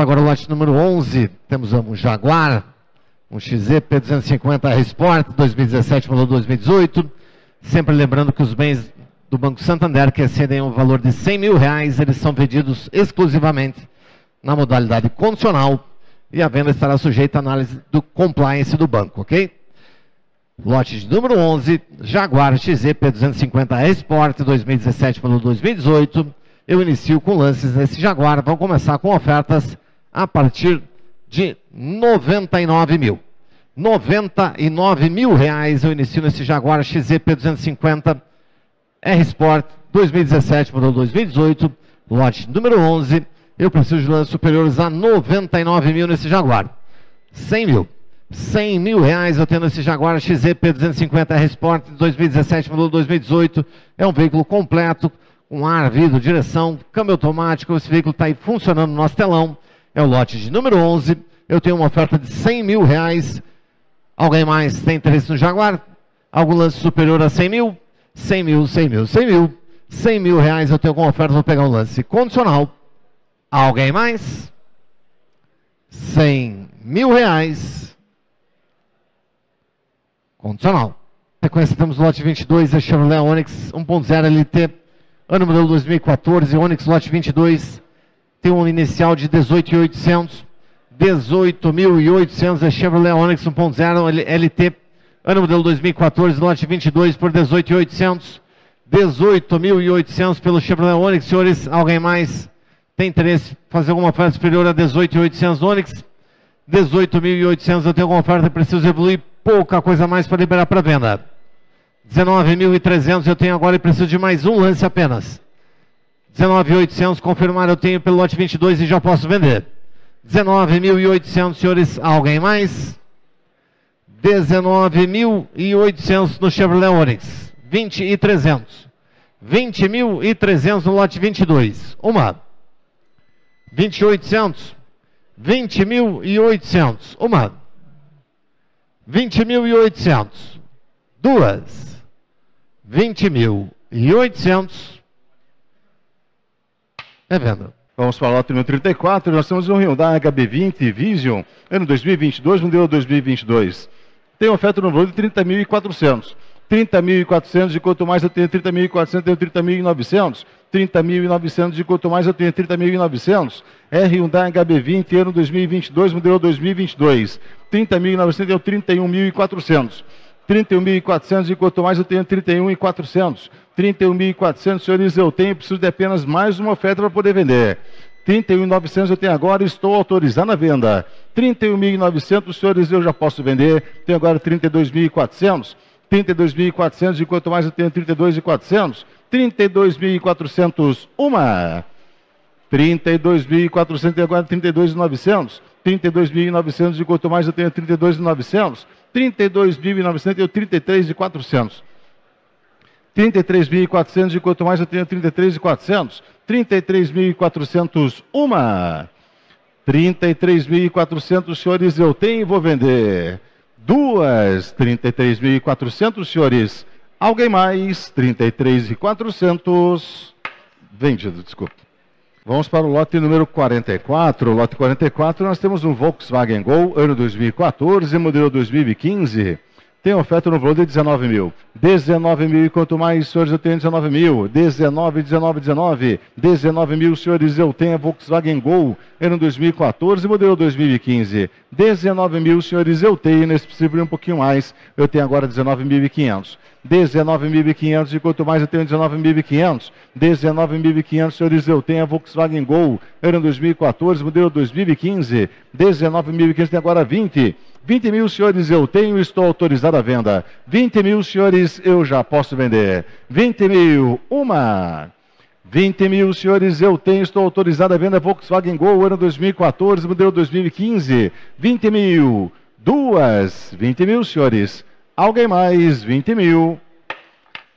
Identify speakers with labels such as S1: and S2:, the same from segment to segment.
S1: agora o lote número 11. Temos um Jaguar, um XZ P250 R-Sport 2017 modelo 2018. Sempre lembrando que os bens do Banco Santander que excedem o valor de 100 mil reais, eles são vendidos exclusivamente na modalidade condicional e a venda estará sujeita à análise do compliance do banco, ok? Lote de número 11, Jaguar XZ P250 R-Sport 2017 modelo 2018. Eu inicio com lances nesse Jaguar, vão começar com ofertas a partir de 99 mil. 99 mil reais eu inicio nesse Jaguar XZ P250 R Sport 2017, modelo 2018, lote número 11. Eu preciso de lances superiores a 99 mil nesse Jaguar. 100 mil. 100 mil reais eu tenho nesse Jaguar XZ P250 R Sport 2017, modelo 2018. É um veículo completo, com ar, vidro, direção, câmbio automático. Esse veículo está aí funcionando no nosso telão. É o lote de número 11. Eu tenho uma oferta de 100 mil reais. Alguém mais tem interesse no Jaguar? Algum lance superior a 100 mil? 100 mil, 100 mil, 100 mil. 100 mil reais eu tenho como oferta, vou pegar um lance condicional. Alguém mais? 100 mil reais. Condicional. Sequência temos o lote 22, é Chevrolet Onix 1.0 LT, ano modelo 2014, Onix lote 22, tem um inicial de 18.800, 18.800 é Chevrolet Onix 1.0 LT, ano modelo 2014, lote 22 por 18.800, 18.800 pelo Chevrolet Onix. Senhores, alguém mais tem interesse em fazer alguma oferta superior a 18.800 Onix? 18.800 eu tenho alguma oferta, preciso evoluir pouca coisa mais para liberar para venda. 19.300 eu tenho agora e preciso de mais um lance apenas. 19.800 confirmar eu tenho pelo lote 22 e já posso vender. 19.800, senhores, alguém mais? 19.800 no Chevrolet Onix. 20.300. 20.300 no lote 22. Uma. 20.800. 20.800. Uma. 20.800. Duas. 20.800. É venda.
S2: Vamos para o lote número 34. Nós temos um Hyundai HB20 Vision, ano 2022, modelo 2022. Tem oferta no valor de 30.400. 30.400 e quanto mais eu tenho 30.400, eu tenho 30.900. 30.900 e quanto mais eu tenho 30.900. É Hyundai HB20, ano 2022, modelo 2022. 30.900 eu 31.400. 31.400 e quanto mais eu tenho 31.400. 31.400, senhores, eu tenho, preciso de apenas mais uma oferta para poder vender. 31.900 eu tenho agora, estou autorizando a venda. 31.900, senhores, eu já posso vender. Tenho agora 32.400. 32.400 e quanto mais eu tenho 32.400. 32.400, uma. 32.400 e agora 32.900. 32.900 e quanto mais eu tenho 32.900. 32.900 e 33.400. 33.400 e quanto mais eu tenho 33.400. 33.400, uma. 33.400, senhores, eu tenho e vou vender. Duas. 33.400, senhores. Alguém mais? 33.400. Vendido, desculpa. Vamos para o lote número 44. Lote 44, nós temos um Volkswagen Gol, ano 2014, modelo 2015. Tem oferta no valor de 19 mil. 19 mil e quanto mais, senhores, eu tenho 19 mil. 19, 19, 19. 19 mil, senhores, eu tenho a Volkswagen Gol, ano 2014, modelo 2015. 19 mil, senhores, eu tenho, nesse possível um pouquinho mais, eu tenho agora 19.500. 19.500 e quanto mais eu tenho 19.500. 19.500, senhores, eu tenho a Volkswagen Gol, ano 2014, modelo 2015. 19.500 tem agora 20. 20 mil, senhores, eu tenho estou autorizado à venda. 20 mil, senhores, eu já posso vender. 20 mil, uma. 20 mil, senhores, eu tenho, estou autorizado à venda. Volkswagen Gol, ano 2014, modelo 2015. 20 mil, duas. 20 mil, senhores. Alguém mais? 20 mil.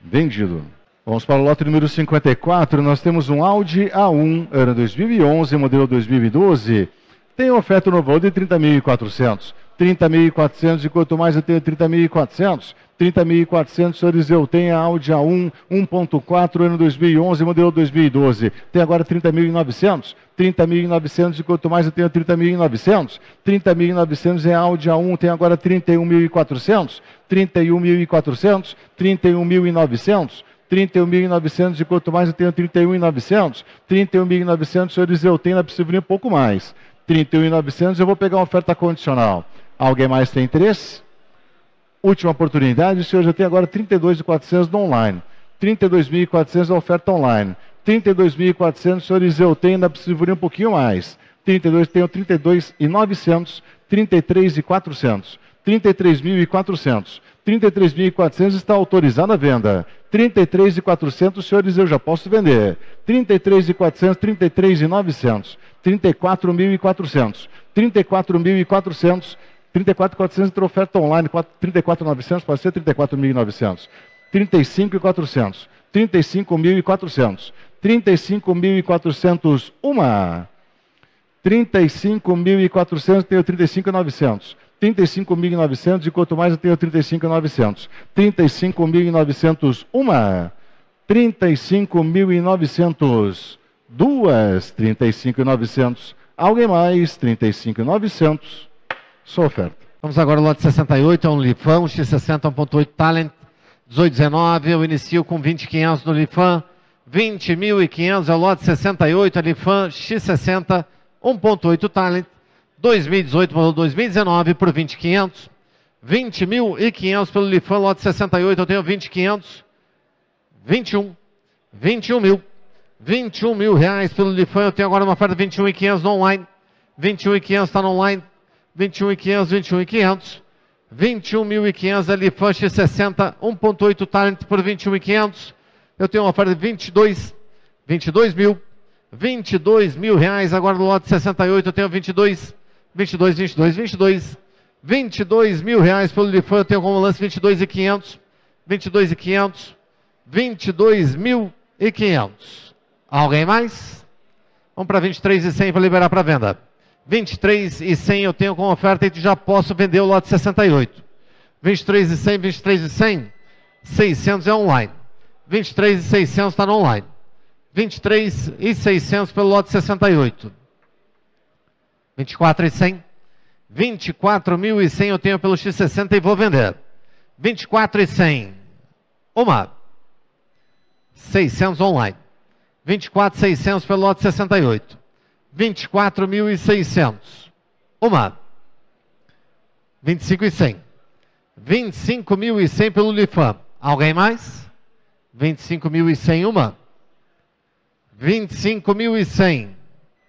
S2: Vendido. Vamos para o lote número 54. Nós temos um Audi A1, ano 2011, modelo 2012. Tem oferta no valor de 30.400. 30.400 e quanto mais eu tenho 30.400. 30.400, senhores, eu tenho a Audi A1 1.4, ano 2011, modelo 2012. Tem agora 30.900. 30.900 e quanto mais eu tenho 30.900. 30.900 é Audi A1, tem agora 31.400. 31.400, 31.900. 31.900 e quanto mais eu tenho 31.900. 31.900, senhores, eu tenho, é possível um pouco mais. 31.900 eu vou pegar uma oferta condicional. Alguém mais tem interesse? Última oportunidade, o senhor já tem agora 32.400 no online. 32.400 a oferta online. 32.400, senhores, eu tenho, ainda preciso um pouquinho mais. 32, tenho 32.900, 33.400. 33.400. 33.400 está autorizada a venda. 33.400, senhores, eu já posso vender. 33.400, 33.900. 34.400. 34.400. 34.400 entre oferta online, 34.900, pode ser 34.900. 35.400. 35.400. 35.400, uma. 35.400, tenho 35.900. 35.900 e quanto mais eu tenho 35.900. 35.900, uma. 35.900, duas. 35.900, alguém mais? 35.900, sua oferta.
S1: Vamos agora ao lote 68, é um Lifan, X60 1.8 Talent, 1819, eu inicio com 20.500 no Lifan, 20.500 é o lote 68, é Lifan, X60 1.8 Talent, 2018 modelo 2019 por 20.500. 20.500 pelo Lifan, lote 68, eu tenho 20.500. 21. 21 mil. 21 mil reais pelo Lifan, eu tenho agora uma oferta de 21.500 no online. 21.500 está online. 21.500, 21.500. 21.500 é Lifan X60, 1.8 Talent por 21.500. Eu tenho uma oferta de 22, 22 mil. 22 mil reais agora no lote 68, eu tenho 22 22, 22, 22. 22 mil reais pelo Lifan, eu tenho como lance 22 e 500. 22 e 500. 22 mil e 500. Alguém mais? Vamos para 23 e 100 para liberar para venda. 23 e 100 eu tenho como oferta e já posso vender o lote 68. 23 e 100, 23 e 100. 600 é online. 23 e 600 está no online. 23 e 600 pelo lote 68. 24 e 100. 24.100 eu tenho pelo X60 e vou vender. 24 e 100. Uma. 600 online. 24.600 pelo lote 68. 24.600. Uma. 25 e 100. 25.100 pelo Lifan. Alguém mais? 25.100 uma. 25.100.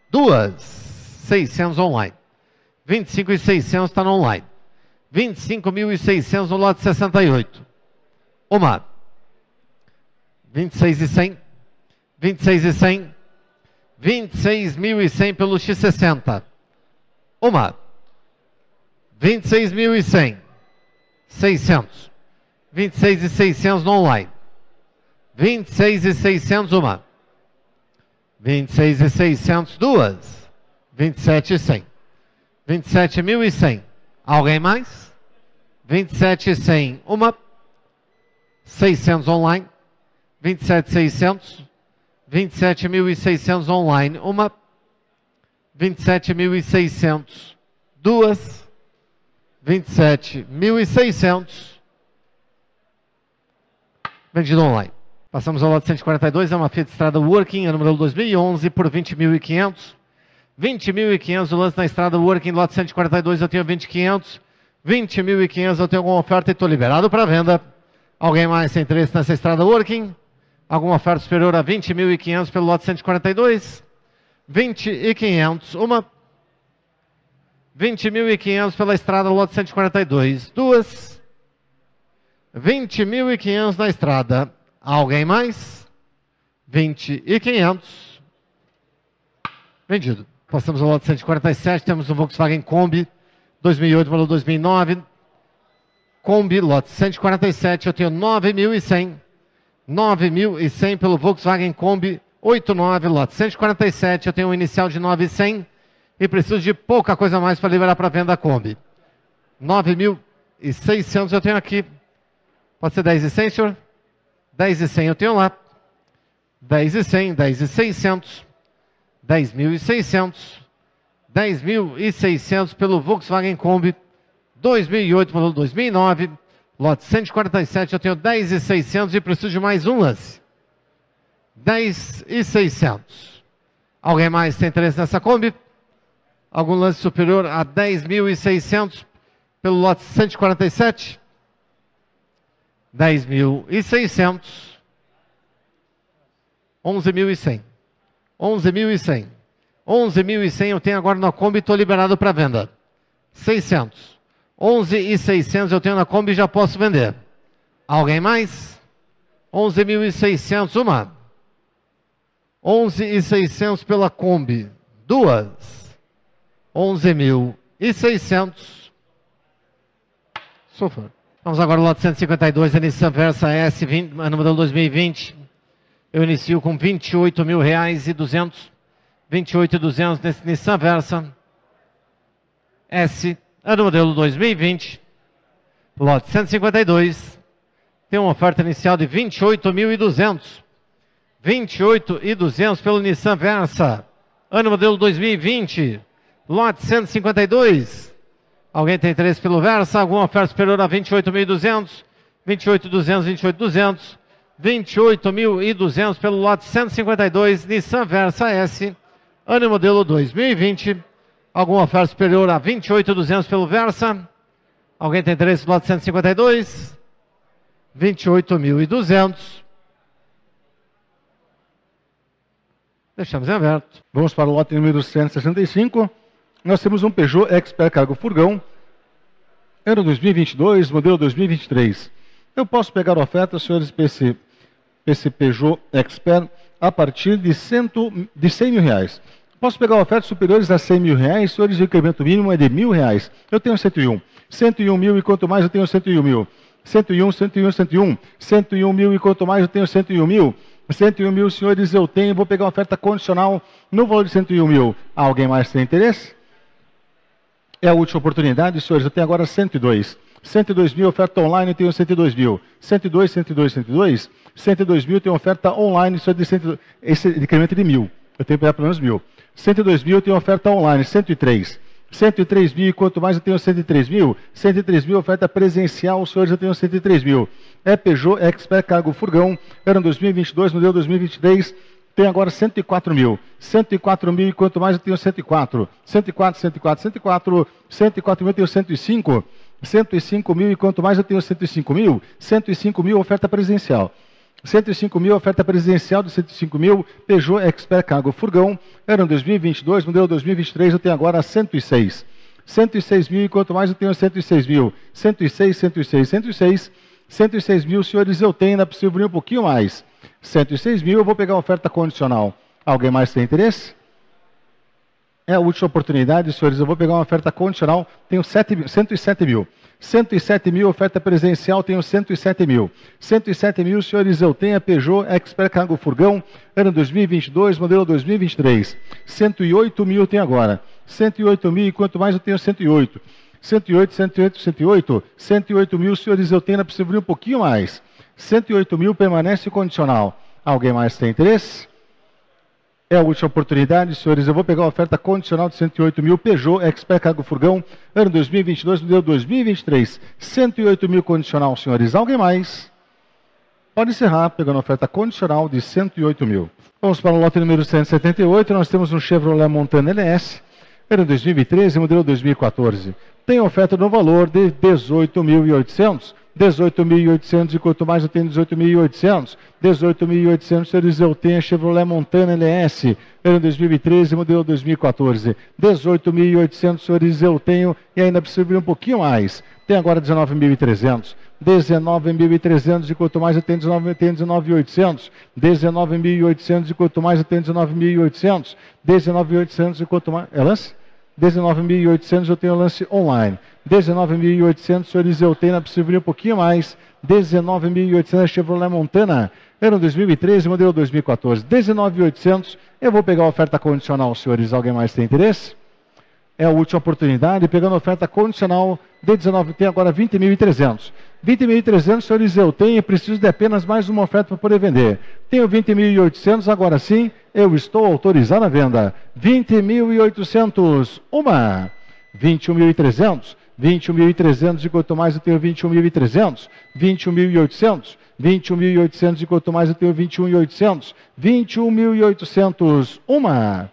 S1: Duas. 600 online. 25.600 está no online. 25.600 no lote 68. Uma. 26 e 100. 26 e 100. 26.100 pelo X60. Uma. 26.100. 600. 26 e 600 no online. 26 e 600 uma. 26 e 600 duas. 27 e 100. 27.100. Alguém mais? 27 e 100. Uma. 600 online. 27.600. 27.600 online. Uma. 27.600. Duas. 27.600. Vendido online. Passamos ao lote 142, é uma Fiat Estrada Working, ano modelo 2011, por 20.500. 20.500 o lance na estrada Working Lot 142, eu tenho 20.500. 20.500 eu tenho alguma oferta e estou liberado para venda. Alguém mais tem interesse nessa estrada Working? Alguma oferta superior a 20.500 pelo lote 142? 20.500, uma. 20.500 pela estrada lote 142, duas. 20.500 na estrada. Alguém mais? 20.500. Vendido. Passamos ao lote 147, temos um Volkswagen Kombi, 2008, valor 2009. Kombi, lote 147, eu tenho 9.100. 9.100 pelo Volkswagen Kombi 89, lote 147. Eu tenho um inicial de 9.100 e preciso de pouca coisa mais para liberar para venda a Kombi. 9.600 eu tenho aqui. Pode ser 10.100, senhor? 10.100 eu tenho lá. 10.100, 10.600. 10.600, 10.600 pelo Volkswagen Kombi 2008, modelo 2009, lote 147, eu tenho 10.600 e preciso de mais um lance. 10.600. Alguém mais tem interesse nessa Kombi? Algum lance superior a 10.600 pelo lote 147? 10.600. 11.100. 11.100. 11.100 eu tenho agora na Kombi e estou liberado para venda. 600. 11.600 eu tenho na Kombi e já posso vender. Alguém mais? 11.600 uma. 11.600 pela Kombi. Duas. 11.600. Sofá. Vamos agora ao lote 152, a Nissan Versa S20, ano modelo 2020. Eu inicio com 28 mil reais e 200. 28 e 200 nesse Nissan Versa S, ano modelo 2020. Lote 152. Tem uma oferta inicial de 28.200. 28.200 pelo Nissan Versa, ano modelo 2020 lote 152. Alguém tem interesse pelo Versa? Alguma oferta superior a 28.200? 28.200, 28.200. 28.200 pelo lote 152 Nissan Versa S, ano e modelo 2020. Alguma oferta superior a 28.200 pelo Versa? Alguém tem interesse no lote 152? 28.200. Deixamos em aberto.
S2: Vamos para o lote número 165 nós temos um Peugeot Expert Cargo Furgão, ano 2022, modelo 2023. Eu posso pegar oferta, senhores, para esse, Peugeot Expert a partir de, cento, de 100 mil reais. Posso pegar ofertas superiores a 100 mil reais, senhores, o incremento mínimo é de mil reais. Eu tenho 101. 101 mil e quanto mais eu tenho 101 mil. 101, 101, 101. 101 mil e quanto mais eu tenho 101 mil. 101 mil, senhores, eu tenho. Vou pegar uma oferta condicional no valor de 101 mil. Alguém mais tem interesse? É a última oportunidade, senhores. Eu tenho agora 102. 102 mil, oferta online, tenho 102 mil. 102, 102, 102. 102 mil, tenho oferta online, isso é de 102, esse incremento de mil. Eu tenho que pegar pelo menos mil. 102 mil, tenho oferta online, 103. 103 mil, e quanto mais eu tenho 103 mil. 103 mil, oferta presencial, senhores, eu tenho 103 mil. É Peugeot Expert Cargo Furgão, ano 2022, modelo 2023 tem agora 104 mil. 104 mil e quanto mais eu tenho 104. 104, 104, 104. 104 mil eu tenho 105. 105 mil e quanto mais eu tenho 105 mil. 105 mil oferta presencial. 105 mil oferta presencial de 105 mil. Peugeot Expert Cargo Furgão. Era 2022, modelo 2023 eu tenho agora 106. 106 mil e quanto mais eu tenho 106 mil. 106, 106, 106. 106 mil, senhores, eu tenho, ainda é preciso abrir um pouquinho mais. 106 mil, eu vou pegar uma oferta condicional. Alguém mais tem interesse? É a última oportunidade, senhores. Eu vou pegar uma oferta condicional. Tenho 7, 107 mil. 107 mil, oferta presencial, tenho 107 mil. 107 mil, senhores, eu tenho a Peugeot Expert Cargo Furgão, ano 2022, modelo 2023. 108 mil tem agora. 108 mil, e quanto mais eu tenho 108. 108, 108, 108. 108 mil, senhores, eu tenho, preciso abrir um pouquinho mais. 108 mil permanece condicional. Alguém mais tem interesse? É a última oportunidade, senhores. Eu vou pegar a oferta condicional de 108 mil Peugeot Expert Cargo Furgão, ano 2022, modelo 2023. 108 mil condicional, senhores. Alguém mais? Pode encerrar pegando a oferta condicional de 108 mil. Vamos para o lote número 178. Nós temos um Chevrolet Montana LS, ano 2013, modelo 2014. Tem oferta no valor de 18.800 18.800 e quanto mais eu tenho 18.800. 18.800 senhores eu tenho Chevrolet Montana LS, ano 2013, modelo 2014. 18.800 senhores eu tenho e ainda preciso vir um pouquinho mais. Tem agora 19.300. 19.300 e quanto mais eu tenho 19.800. 19.800 e quanto mais eu tenho 19.800. 19.800 e quanto mais... É lance? 19.800 eu tenho lance online. 19.800 senhores eu tenho, preciso vir um pouquinho mais. 19.800 Chevrolet Montana, ano 2013, modelo 2014. 19.800, eu vou pegar a oferta condicional, senhores. Alguém mais tem interesse? É a última oportunidade, pegando oferta condicional de 19, tem agora 20.300. 20.300, senhor Eliseu, tenho, preciso de apenas mais uma oferta para poder vender. Tenho 20.800, agora sim, eu estou autorizado a venda. 20.800, uma. 21.300, 21.300 e quanto mais eu tenho 21.300, 21.800, 21.800 e quanto mais eu tenho 21.800, 21.800, uma.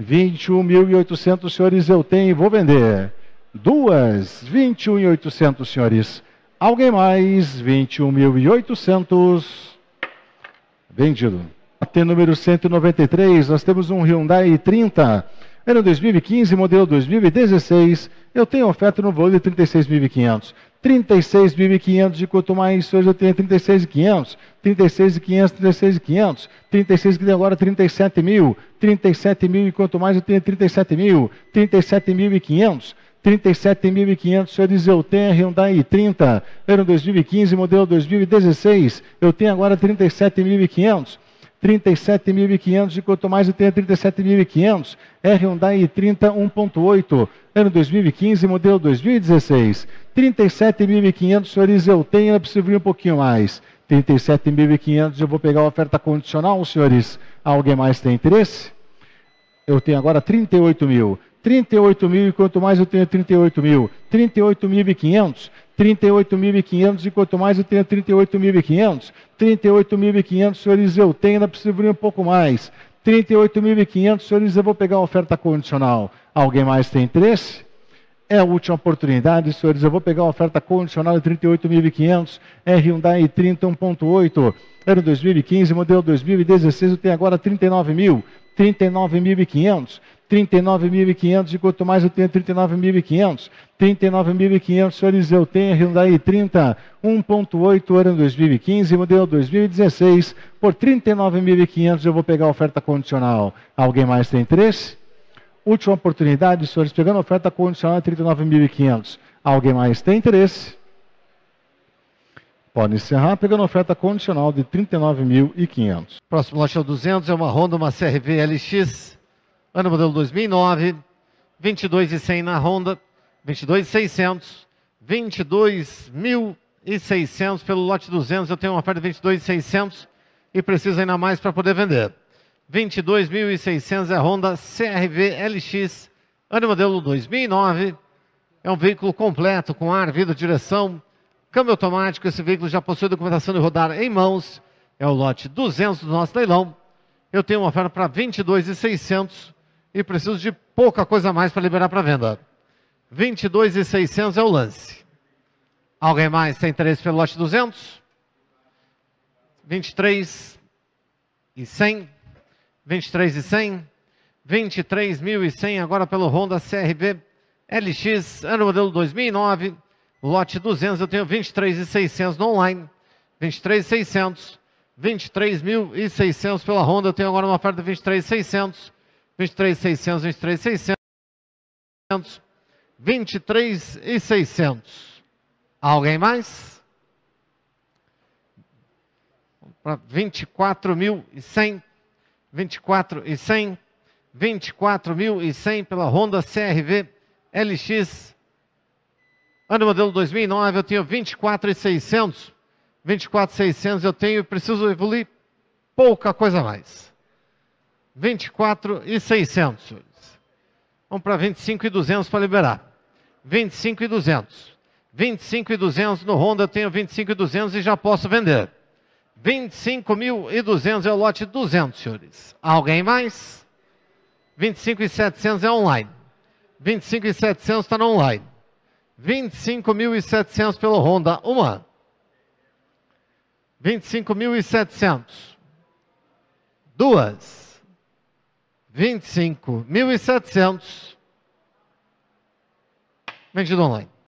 S2: 21.800, senhores, eu tenho e vou vender. Duas, 21.800, senhores. Alguém mais? 21.800. Vendido. Até número 193, nós temos um Hyundai 30 Ano 2015, modelo 2016, eu tenho oferta no valor de 36.500. 36.500 e quanto mais senhores eu tenho 36.500, 36.500, 36.500, 36 que tem agora 37 mil, 37 mil e quanto mais eu tenho 37 mil, 37.500, 37.500, senhores, eu tenho Hyundai 30, ano 2015, modelo 2016, eu tenho agora 37.500, 37.500 e quanto mais eu tenho 37.500. É Hyundai 30 1.8, ano 2015, modelo 2016. 37.500, senhores, eu tenho, eu preciso vir um pouquinho mais. 37.500, eu vou pegar a oferta condicional, senhores. Alguém mais tem interesse? Eu tenho agora 38 mil. 38 mil e quanto mais eu tenho 38 mil. 38.500. 38.500 e quanto mais eu tenho 38.500. 38.500, senhores, eu tenho, ainda preciso abrir um pouco mais. 38.500, senhores, eu vou pegar a oferta condicional. Alguém mais tem interesse? É a última oportunidade, senhores. Eu vou pegar a oferta condicional de 38.500, é Hyundai 30 1.8, ano 2015, modelo 2016, eu tenho agora 39 mil, 39.500. 39.500 e quanto mais eu tenho 39.500. 39.500, senhores, eu tenho Hyundai 30 1.8 ano 2015, modelo 2016, por 39.500 eu vou pegar a oferta condicional. Alguém mais tem interesse? Última oportunidade, senhores, pegando a oferta condicional de 39.500. Alguém mais tem interesse? Pode encerrar pegando a oferta condicional de 39.500.
S1: Próximo lote é o 200, é uma Honda, uma CRV LX ano modelo 2009, 22,100 na Honda, 22,600, 22.600 pelo lote 200, eu tenho uma oferta de 22.600 e preciso ainda mais para poder vender. 22.600 é a Honda CRV LX, ano modelo 2009, é um veículo completo com ar, vidro, direção, câmbio automático, esse veículo já possui documentação de rodar em mãos, é o lote 200 do nosso leilão. Eu tenho uma oferta para 22.600 e preciso de pouca coisa mais para liberar para venda. 22,600 é o lance. Alguém mais tem interesse pelo lote 200? 23 e 100. 23 e 100. 23.100 agora pelo Honda CRV LX, ano modelo 2009, lote 200, eu tenho 23.600 no online, 23.600, 23.600 pela Honda, eu tenho agora uma oferta de 23.600, 23,600, 23,600, 23,600. Alguém mais? Para 24.100, 24.100, 24.100 pela Honda CRV LX. Ano modelo 2009, eu tenho 24.600. 24.600 eu tenho, preciso evoluir pouca coisa mais. 24 e 600. Vamos para 25 e 200 para liberar. 25 e 200. 25 e 200 no Honda eu tenho 25 e 200 e já posso vender. 25.200 é o lote 200, senhores. Alguém mais? 25 e 700 é online. 25 e 700 está no online. 25.700 pelo Honda, uma. 25.700. Duas. 25.700 vendido online.